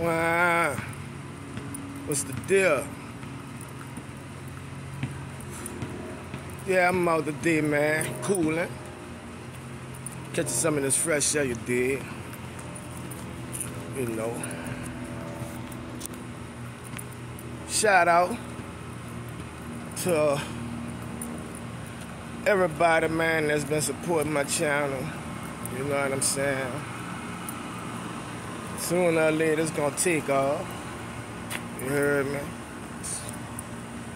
Wow. What's the deal? Yeah, I'm out the today, man. Cooling. Catching some of this fresh air you did. You know. Shout out to everybody, man, that's been supporting my channel. You know what I'm saying? Sooner or later, it's gonna take off. You heard me?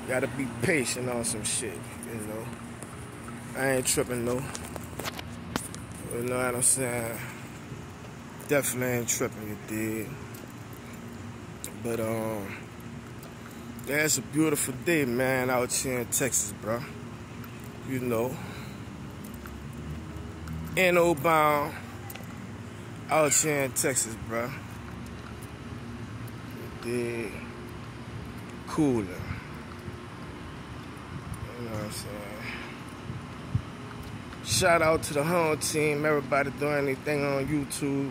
Gotta be patient on some shit, you know. I ain't tripping, though. You know what I'm saying? Definitely ain't tripping, you did. But, um, yeah, it's a beautiful day, man, out here in Texas, bro. You know. N.O. bound Oh, out here in Texas, bro. The cooler. You know what I'm saying? Shout out to the home team, everybody doing anything on YouTube.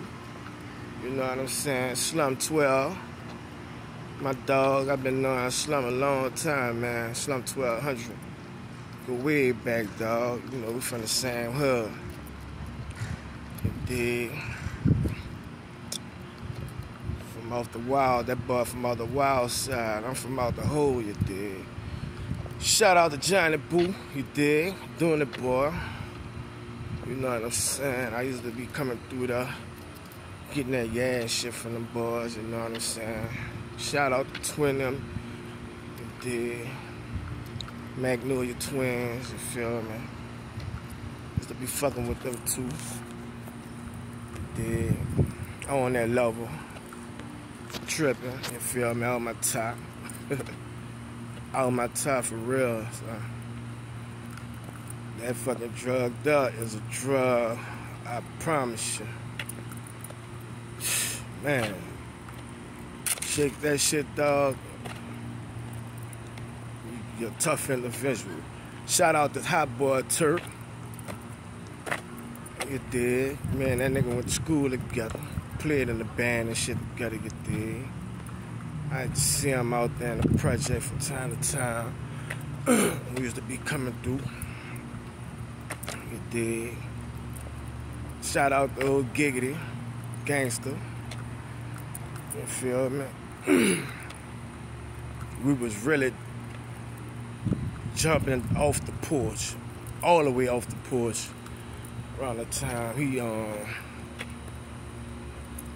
You know what I'm saying? Slum 12. My dog, I've been knowing Slum a long time, man. Slum 1200. Go way back, dog. You know, we from the same hood. You dig? Off the wild, that boy from out the wild side. I'm from out the hole, you dig? Shout out to Johnny Boo, you dig? Doing it, boy. You know what I'm saying? I used to be coming through there, getting that yeah shit from them boys, you know what I'm saying? Shout out to Twin them, you dig? Magnolia Twins, you feel me? Used to be fucking with them too. Dig? On that level. Tripping, you feel me? On my top. on my top for real, son. That fucking drug up is a drug, I promise you. Man, shake that shit, dog. You're a tough individual. Shout out to Hot Boy Turk. You did. Man, that nigga went to school together. Played in the band and shit together, you did. I see him out there in the project from time to time. we used to be coming through. You. Shout out to old Giggity, gangster. You feel me? we was really jumping off the porch, all the way off the porch, around the time he um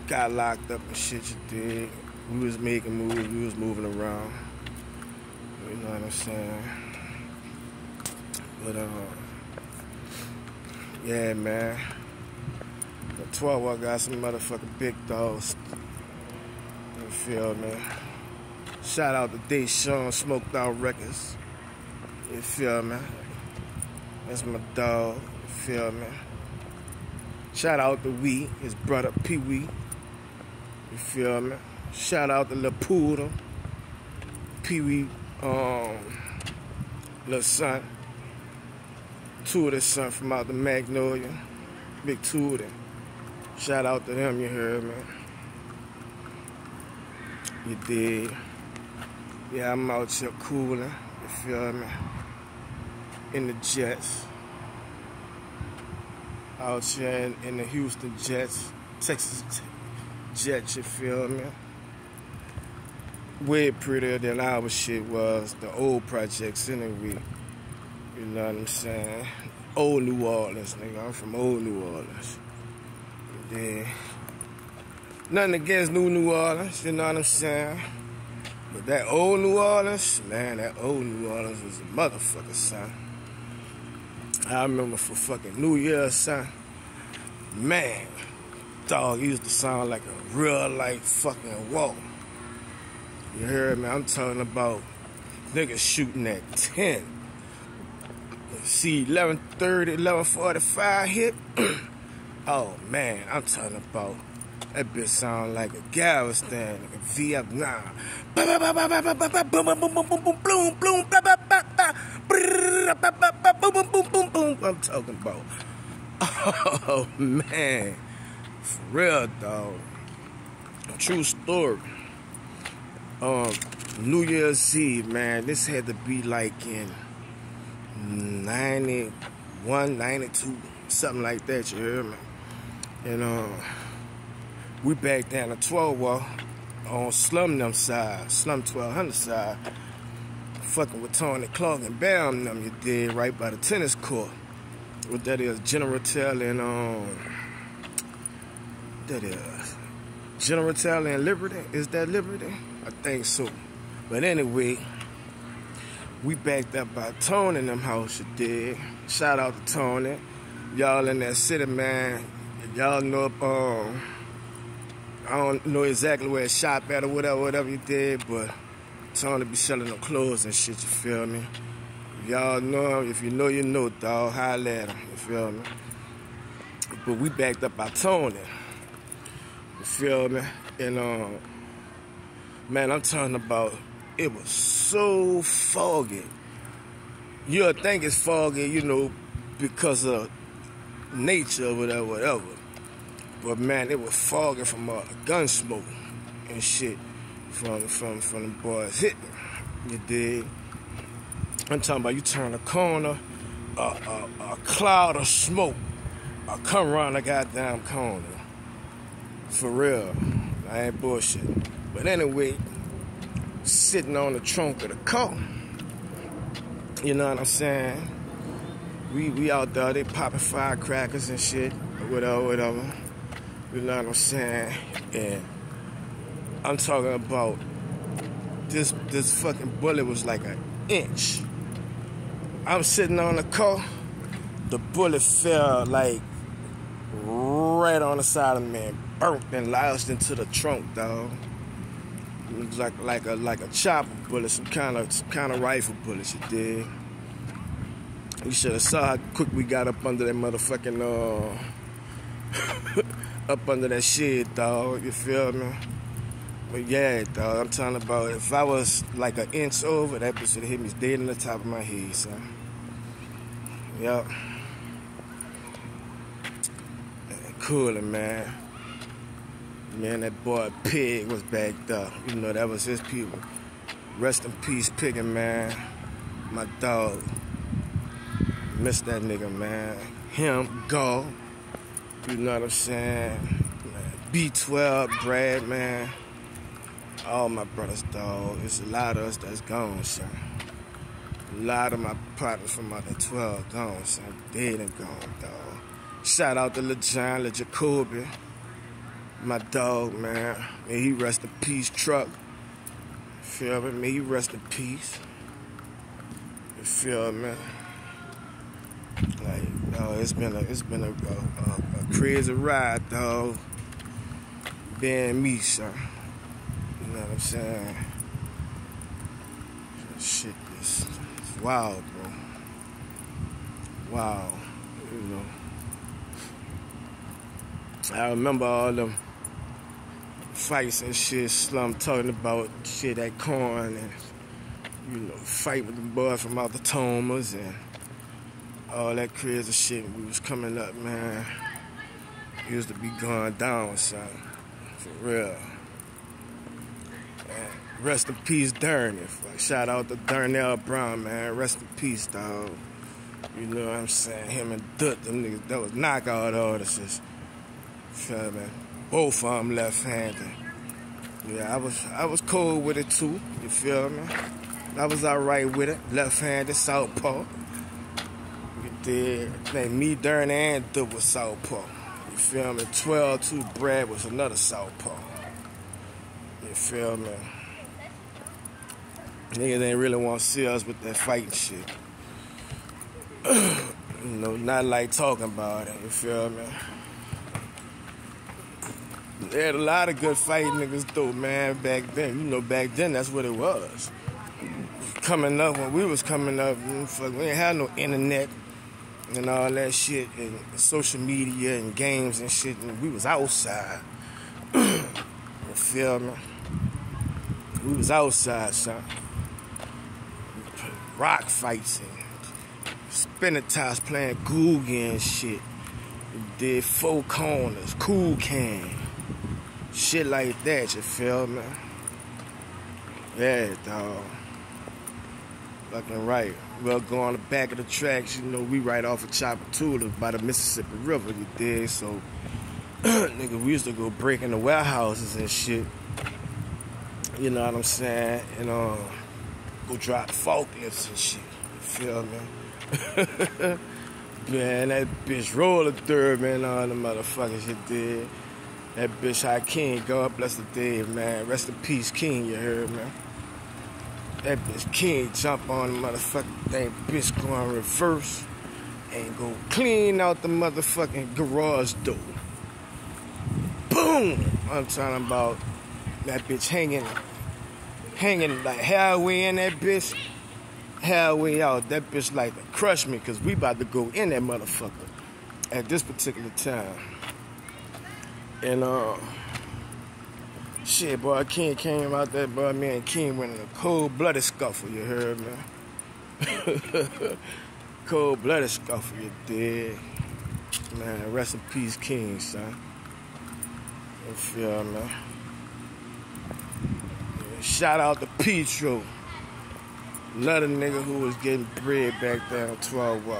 got locked up and shit. You did. We was making moves. We was moving around. You know what I'm saying? But uh, yeah, man. The 12 I got some motherfucking big dogs. You feel me? Shout out to Deshaun Smoked Out Records. You feel me? That's my dog. You feel me? Shout out to Wee, his brother Pee Wee. You feel me? Shout out to Lil Poodle, Pee Wee, um, son. Two of the son from out the Magnolia, Big Two of them. Shout out to them, you heard me? You did. Yeah, I'm out here cooling. You feel me? In the Jets. Out here in, in the Houston Jets, Texas Jets, you feel me? Way prettier than our shit was, the old projects anyway. You know what I'm saying? Old New Orleans, nigga. I'm from old New Orleans. Yeah. Nothing against New New Orleans, you know what I'm saying? But that old New Orleans, man, that old New Orleans was a motherfucker, son. I remember for fucking New Year's, son. Man, dog used to sound like a real life fucking wall. You heard me? I'm talking about niggas shooting at 10. See, 1130, 1145 hit. oh, man, I'm talking about that bitch sound like a Galveston, like a Vietnam. I'm talking about. Oh man, for real, dog. True story. Um, New Year's Eve, man, this had to be like in 91, 92, something like that, you hear me? And uh, we back down to 12 wall on Slum them side, Slum 1200 side, fucking with Tony Clark and Bam them, you did, right by the tennis court. What that is, General Taylor and, um, that is, General Taylor and Liberty, is that Liberty? I think so. But anyway, we backed up by Tony in them house, you did. Shout out to Tony. Y'all in that city, man. Y'all know, um, I don't know exactly where it shop at or whatever, whatever you did, but Tony be selling them clothes and shit, you feel me? Y'all know him. If you know, you know, dog. Holla at him, you feel me? But we backed up by Tony. Feel me? And, um, man, I'm talking about it was so foggy. You'll think it's foggy, you know, because of nature or whatever, whatever. But man, it was foggy from uh, gun smoke and shit from from from the boys hitting. You dig? I'm talking about you turn a corner, a, a, a cloud of smoke, I come around the goddamn corner. For real, I ain't bullshit. But anyway, sitting on the trunk of the car. You know what I'm saying? We we out there, they popping firecrackers and shit, whatever, whatever. You know what I'm saying? And I'm talking about this this fucking bullet was like an inch. I'm sitting on the car, the bullet fell like right on the side of me burnt and lodged into the trunk, dog. Looks like like a like a chopper bullet, some kind of some kind of rifle bullet, you did. You should have saw how quick we got up under that motherfucking uh up under that shit, dog. You feel me? But yeah, dog, I'm talking about if I was like an inch over, that bitch would hit me dead in the top of my head, son. Yep. Cooling, man. Man, that boy Pig was backed up. You know, that was his people. Rest in peace, Piggin, man. My dog. Miss that nigga, man. Him, go. You know what I'm saying? B12, Brad, man. All my brothers, dog. It's a lot of us that's gone, son. A lot of my partners from out the 12 gone, son. Dead and gone, dog. Shout out to LeJohn, LeJacoby my dog, man. May he rest in peace, truck. Feel me? May he rest in peace. You feel me? Like, dog, it's been a it's been a, a, a crazy ride, dog. Being me, son. You know what I'm saying? Shit, this is wild, bro. Wow, you know. I remember all them fights and shit, slum talking about shit at corn and you know, fight with the boy from out the Thomas and all that crazy shit we was coming up, man. Used to be going down, son. For real. Man, rest in peace, Darnell. Shout out to Darnell Brown, man. Rest in peace, dog. You know what I'm saying? Him and Dutt, them niggas, that was knockout artists. Feel me? Both of them left-handed. Yeah, I was I was cool with it too. You feel me? I was alright with it. Left-handed, southpaw. You did. Like me, Darn, and Dub was southpaw. You feel me? 12-2 Brad was another southpaw. You feel me? Niggas ain't really want to see us with that fighting shit. you know, not like talking about it. You feel me? They had a lot of good fighting niggas though, man, back then. You know, back then that's what it was. Coming up, when we was coming up, we ain't had no internet and all that shit, and social media and games and shit, and we was outside. you feel me? We was outside, son. Rock fights and toss playing Googie and shit. Did four corners, cool can Shit like that, you feel me? Yeah, dog. Fucking right. We'll go on the back of the tracks, you know, we right off of Tchoupitoulas by the Mississippi River, you dig? So, nigga, we used to go break in the warehouses and shit. You know what I'm saying? And uh, go drop forklifts and shit. You feel me? man, that bitch roller third, man, all the motherfuckers you did. That bitch Hakeem, God bless the dead, man. Rest in peace, King, you heard, man. That bitch King jump on the motherfucking thing, bitch go going reverse and go clean out the motherfucking garage door. Boom! I'm talking about that bitch hanging, hanging like halfway in that bitch, halfway out. That bitch like to crush me because we about to go in that motherfucker at this particular time. And uh, shit, boy, King came out there, boy. Me and King went in a cold-blooded scuffle. You heard me? cold-blooded scuffle. You did, man. Rest in peace, King, son. You feel me? Shout out to Petro. Another nigga who was getting bread back on 12 Wall.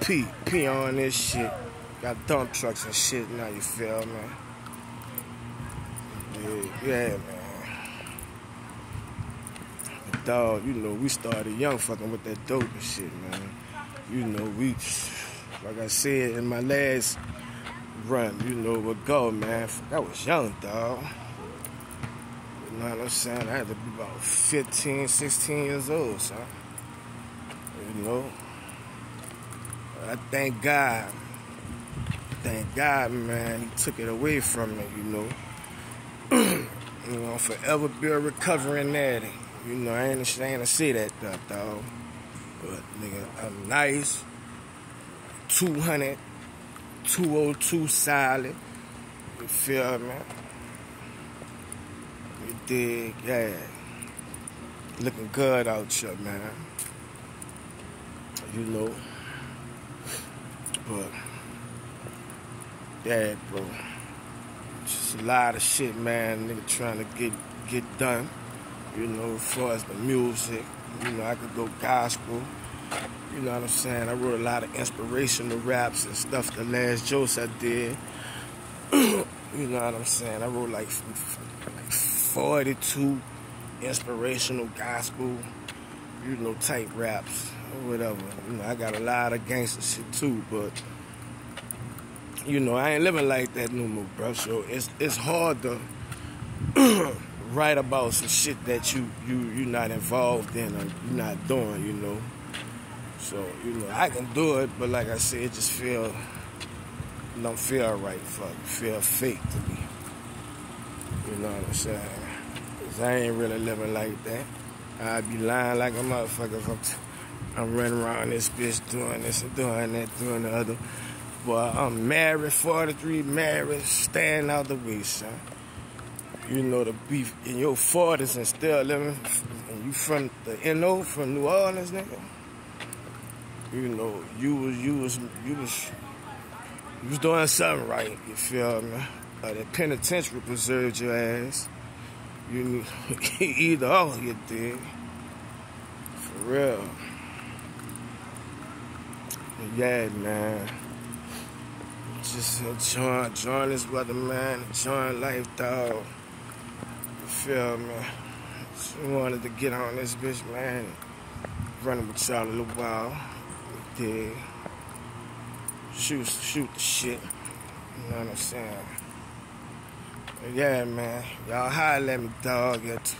P, P on this shit. Got dump trucks and shit now, you feel me? Yeah, yeah, man. But dog, you know, we started young fucking with that dope and shit, man. You know, we, like I said in my last run, you know, what go, man. I was young, dog. You know what I'm saying? I had to be about 15, 16 years old, son. You know? I thank God. Thank God, man. He took it away from me, you know. you know, forever be a recovering addict. You know, I ain't ashamed to say that, though, dog. But, nigga, I'm nice. 200, 202 solid. You feel me? You dig? Yeah. Looking good out here, man. You know. But, yeah, bro. Just a lot of shit, man. Nigga trying to get get done. You know, as far as the music. You know, I could go gospel. You know what I'm saying? I wrote a lot of inspirational raps and stuff the last jokes I did. you know what I'm saying? I wrote like, like 42 inspirational gospel, you know, type raps or whatever. You know, I got a lot of gangster shit too, but you know, I ain't living like that no more, bro. So it's it's hard to write about some shit that you you you're not involved in or you not doing, you know. So you know, I can do it, but like I said, it just feel don't feel right. Fuck, feel fake to me. You know what I'm saying? Cause I ain't really living like that. I'd be lying like a motherfucker if I'm, t- I'm running around this bitch doing this and doing that, doing the other. But I'm married, 43, married, staying out the way, son. You know, the beef in your 40s and still living, and you from the NO, from New Orleans, nigga. You know, you was, you was, you was, you was doing something right, you feel me? Uh, the penitentiary preserved your ass. You either all you did. For real. Yeah, man just uh, enjoying, enjoying this weather, man. Enjoying life, dog. You feel me? Just wanted to get on this bitch, man. Running with y'all a little while. Did shoot, shoot the shit. You know what I'm saying? But yeah, man. Y'all holler at me, dog. Get,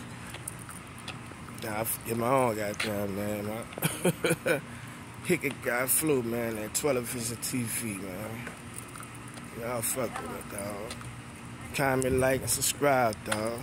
nah, get my own goddamn man. Hickey got Flo, man, at 12 Vision TV, man. Y'all fuck with it, dog. Comment, like, and subscribe, dog.